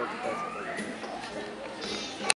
working places.